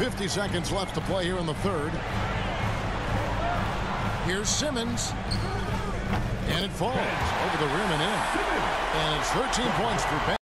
50 seconds left to play here in the third. Here's Simmons. And it falls over the rim and in. And it's 13 points for Ben.